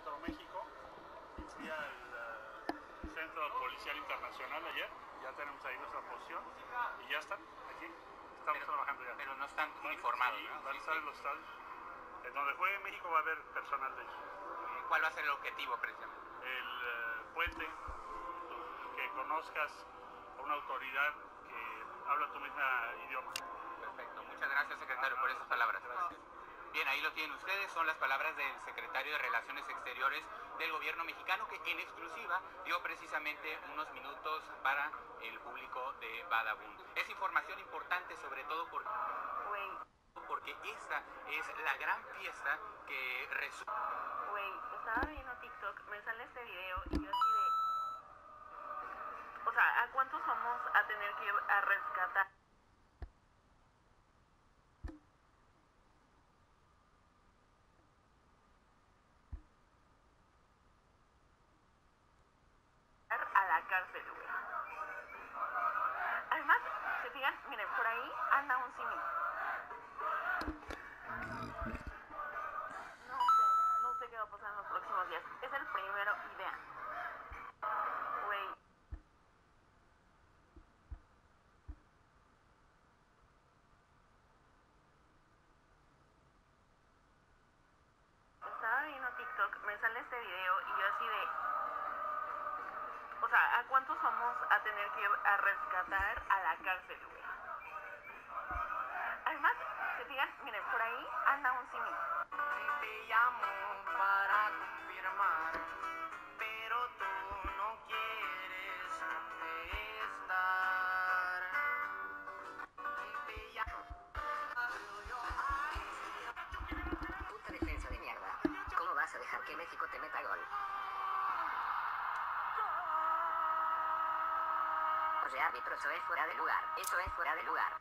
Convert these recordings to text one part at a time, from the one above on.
Centro México. Fui al uh, Centro Policial Internacional ayer. Ya tenemos ahí nuestra posición. Y ya están aquí. Estamos Pero- trabajando ya. Pero no están uniformados, Sí, ¿no? van a estar en los estadios. En donde juegue México va a haber personal de ellos. ¿Cuál va a ser el objetivo precisamente? El eh, puente, que conozcas a una autoridad que habla tu mismo idioma. Perfecto. Muchas gracias, secretario, por esas palabras. Bien, ahí lo tienen ustedes. Son las palabras del secretario de Relaciones Exteriores del gobierno mexicano que en exclusiva dio precisamente unos minutos para el público de Badabun. Es información importante sobre todo por- Güey, porque esta es la gran fiesta que resulta... güey, estaba viendo TikTok, me sale este video y yo así de... O sea, ¿a cuántos vamos a tener que rescatar? La cárcel, güey. Además, se fijan, miren, por ahí anda un simil. No sé, no sé qué va a pasar en los próximos días. Es el primero y. Güey. Estaba viendo TikTok, me sale este video y yo así de... O sea, ¿a cuántos vamos a tener que rescatar a la cárcel, güey? Además, se fijan, miren, por ahí anda un simil. Te llamo árbitro, eso es fuera de lugar. Eso es fuera de lugar.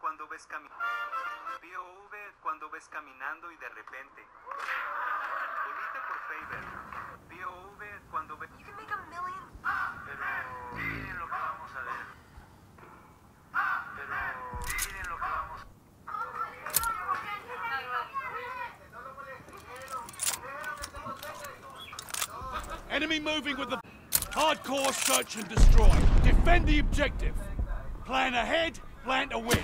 Cuando ves cami POV cuando ves caminando y de repente. Evite por favor. Enemy moving with the hardcore search and destroy. Defend the objective. Plan ahead, plan to win.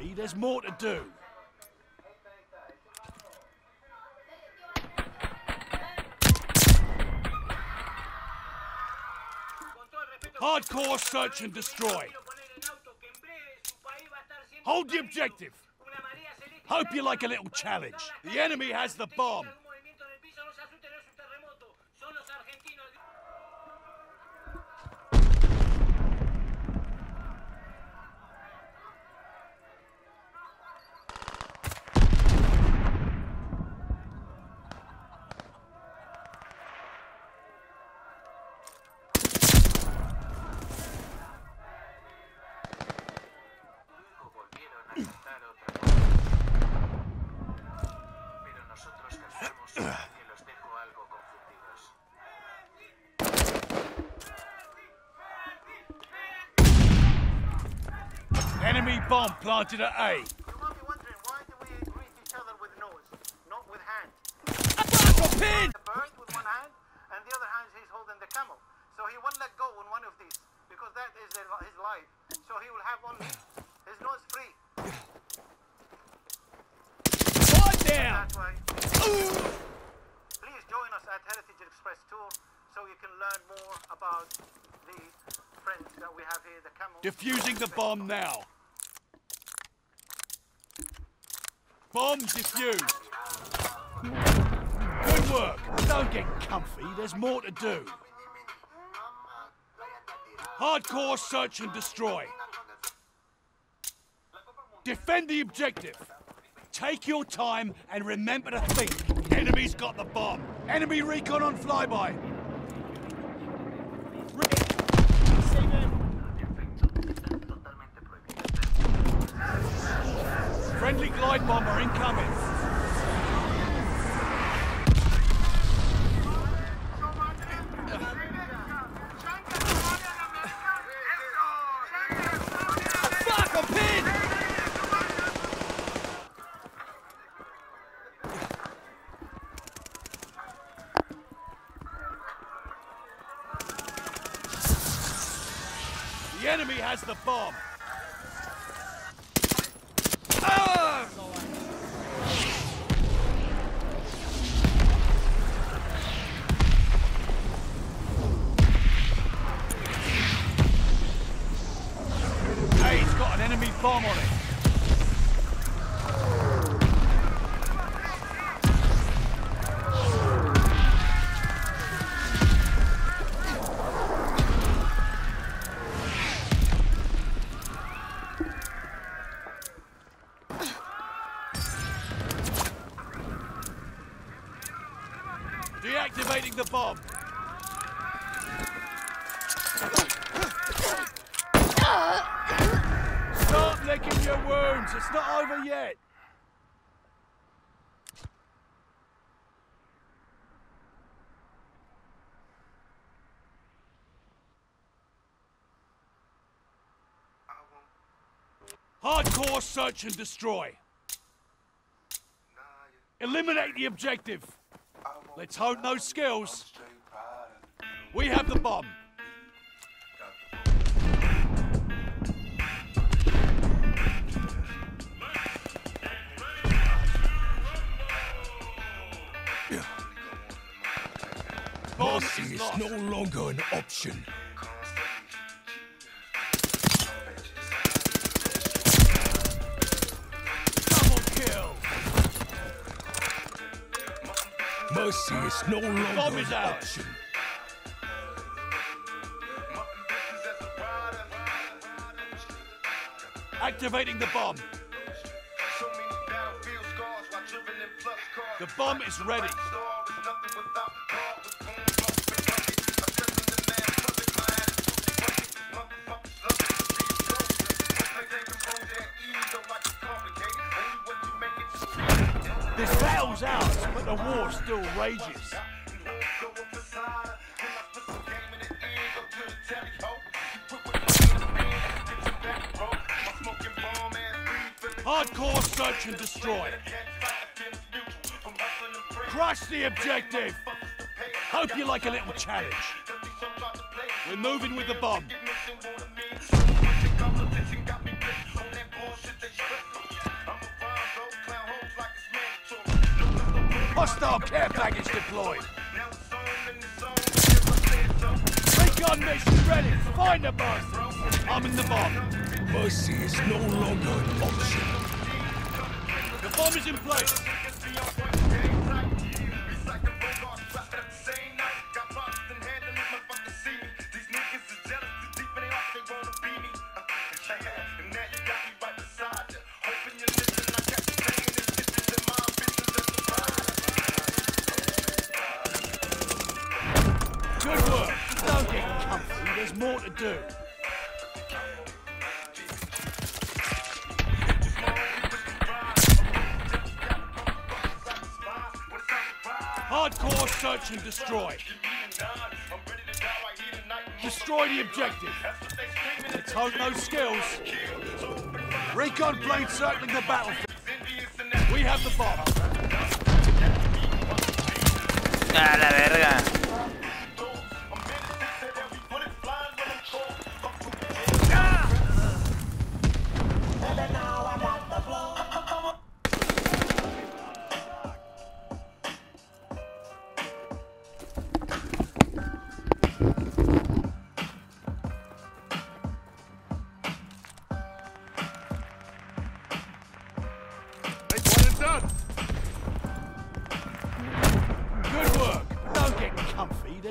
There's more to do. Hardcore search and destroy. Hold the objective. Hope you like a little challenge. The enemy has the bomb. Pero nosotros cantamos que los dejo algo confundidos. Enemy bomb planted at A. You might be wondering why do we greet each other with nose, not with hand? Pin! The bird with one hand, and the other hand he's holding the camel. So he won't let go on one of these because that is his life. So he will have only his nose free. One down! Please join us at Heritage Express Tour so you can learn more about the friends that we have here, the camel. Defusing the bomb now. Bomb defused. Good work. Don't get comfy, there's more to do. Hardcore search and destroy. Defend the objective. Take your time and remember to think. Enemy's got the bomb. Enemy recon on flyby. Friendly glide bomber incoming. Fuck, I'm pinned! The enemy has the bomb. Deactivating the bomb. Start licking your wounds. It's not over yet. Hardcore search and destroy. Eliminate the objective. Let's hone those skills. We have the bomb. Bomb is no longer an option. Mercy is no longer Bomb is an out. option. Activating the bomb. The bomb is ready. This battle's ours, but the war still rages. Hardcore search and destroy. Crush the objective. Hope you like a little challenge. We're moving with the bomb. Hostile care package deployed. Recon mission ready. Find the bastards. I'm in the bomb. Mercy is no longer an option. The bomb is in place. Search and destroy. Destroy the objective. Let's hone those skills. Recon plane circling the battlefield. We have the bomb. A la verga.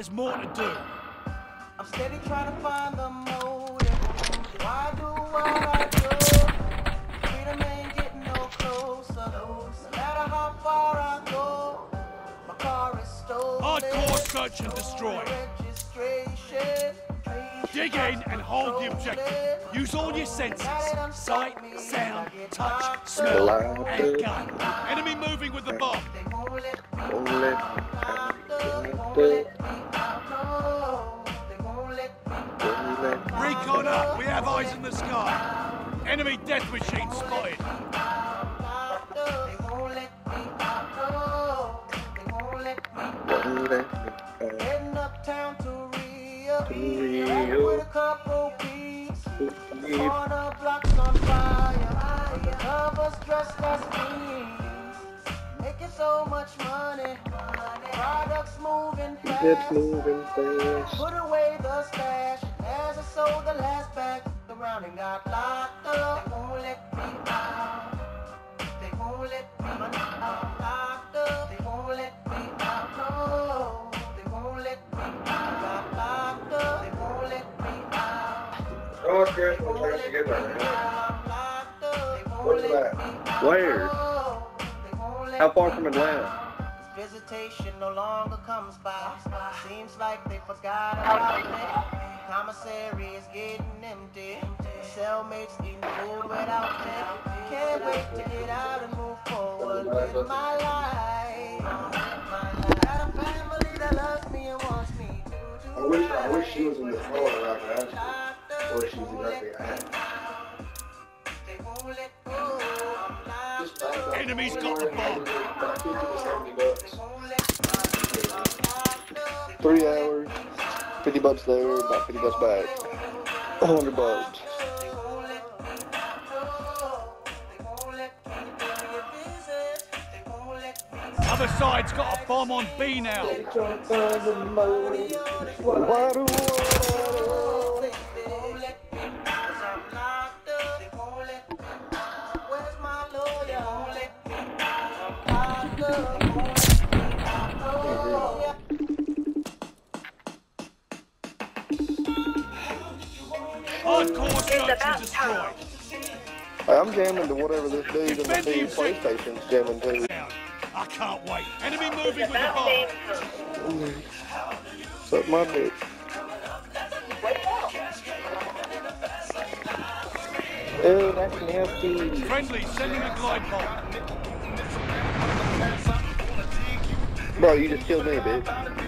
There's more to do. I'm steady trying to find the motive. Why do what I do? Freedom ain't getting no closer. No matter how far I go, my car is stolen. Hardcore search and destroy. Dig in and hold the objective. Use all your senses. Sight, sound, touch, smell, and gun. Enemy moving with the bomb. Up. We have eyes in the sky. Enemy death machine spotted. It's moving fast. Put away the stash. As I sold the last bag, the round and got locked up. They won't let me out. They won't let me out. Locked up. They won't let me out. No. They won't let me out. Got locked up. They won't let me out. Oh, Chris, I'm trying to get there. Locked up. They won't Where's let that? Where? No. They won't let How far from Atlanta? Visitation no longer comes by. Seems like they forgot about me. Commissary is getting empty. Cellmates eating food without me. Can't wait to get out and move forward with my life. Got a family that loves me and wants me to do I wish, I wish she was in the Florida like I asked her. Or she's exactly at. They won't let go. I'm Just back up. Enemy's got the bomb. About 50 to 70 bucks. won't let Three hours, 50 bucks there, about 50 bucks back. 100 bucks. Other side's got a bomb on B now. Why do Hardcore search and destroy. I'm jamming to whatever this dude in the team PlayStation's jamming to. I can't wait. Enemy moving with the bomb. Suck my dick. Oh, that's nasty. Friendly sending a glide bomb. Bro, you just killed me, bitch.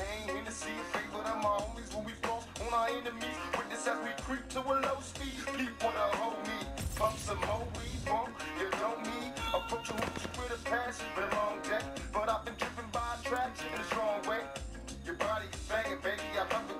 Champagne, Hennessy, favorite of my homies when we floss on our enemies. Witness as we creep to a low speed. People wanna hold me. Bump some more weed, bump. You don't need approach a hoochie with a passion. Been a long day, but I've been driven by attraction in a strong way. Your body is banging, baby. I love it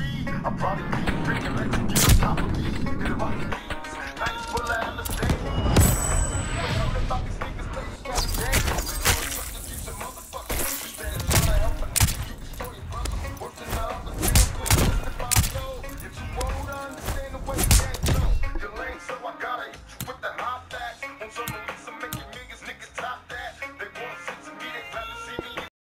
I probably